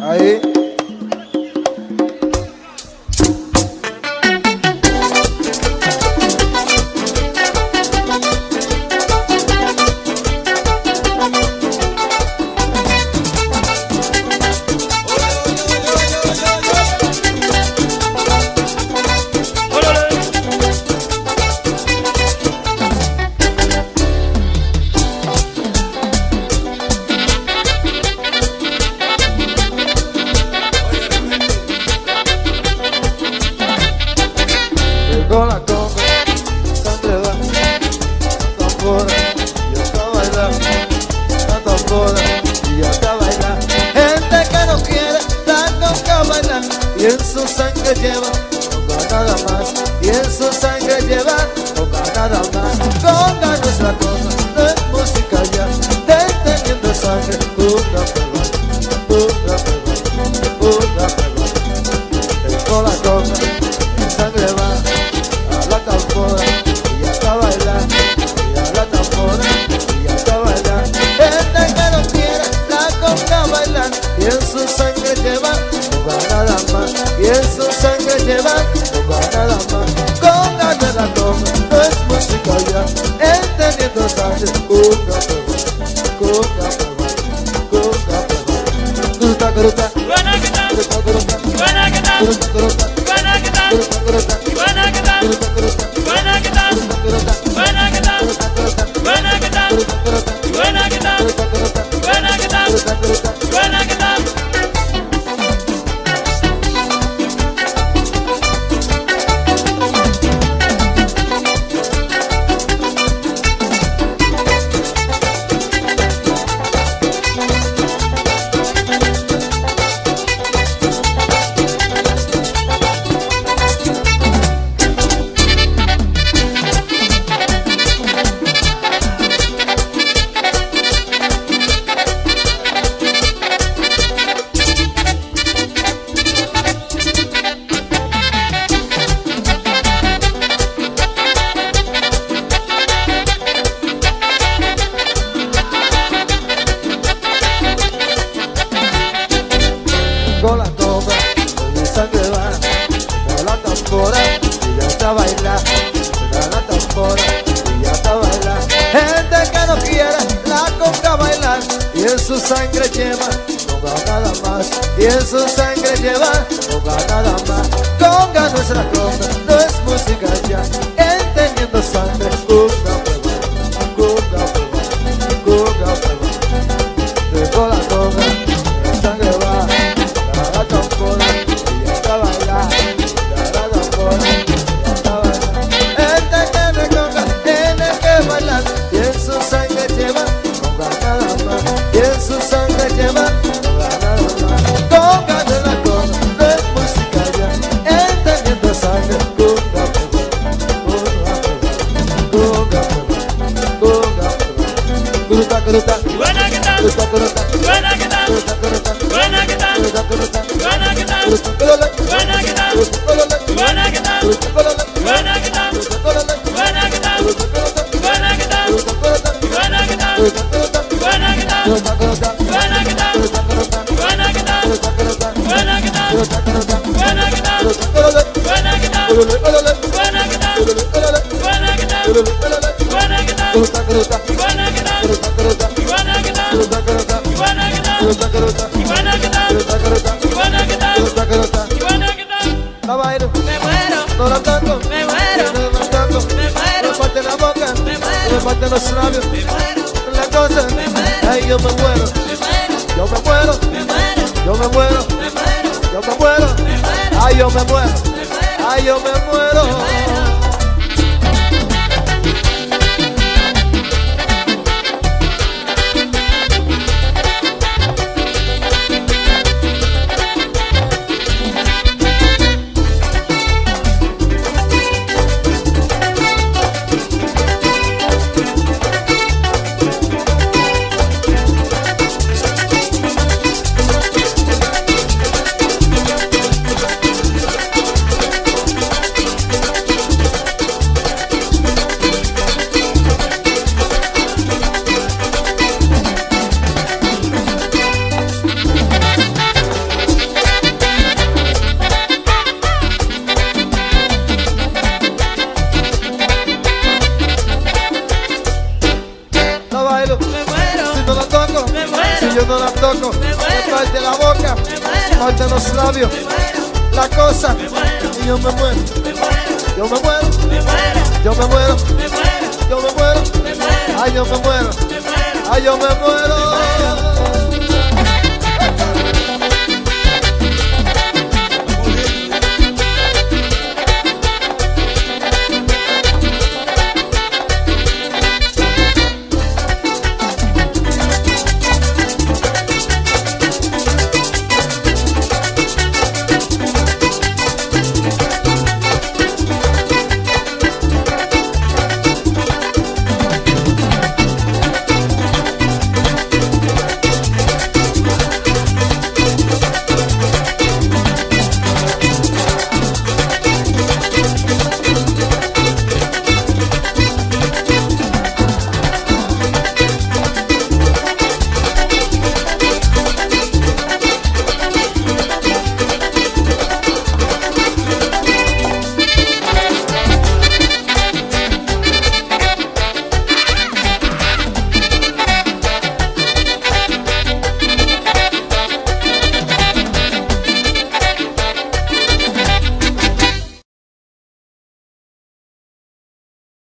ấy con la coca, conga, candela, tambora, y hasta bailar, la tambora, y hasta bailar. Gente que no quiere, la nunca bailar, y en su sangre lleva, toca nada más, y en su sangre lleva, toca nada más, conga no es cosa. y en su sangre lleva Conga nada más. Y en su sangre lleva Conga nada más. Conga no es la no música ya. corota, buena que tal, buena que tal, buena que tal, buena que tal, buena que tal, buena que tal, buena que tal, buena que tal, buena que tal, buena que tal, buena que tal, buena que tal, buena que tal, buena que parte los me muero, me muero, me muero, me muero, yo me muero, me muero, yo me muero, me muero, ay yo me muero. Me muero. me muero. Si no la toco, me muero. Si yo no la toco, me muero. parte la boca, me muero. parte los labios, me muero. La cosa, me muero. Y yo me muero. me muero. Yo me muero, me muero. Yo me muero, me muero. Yo me muero, me muero. Ay, yo me muero, me muero. Ay, yo me muero. Me muero.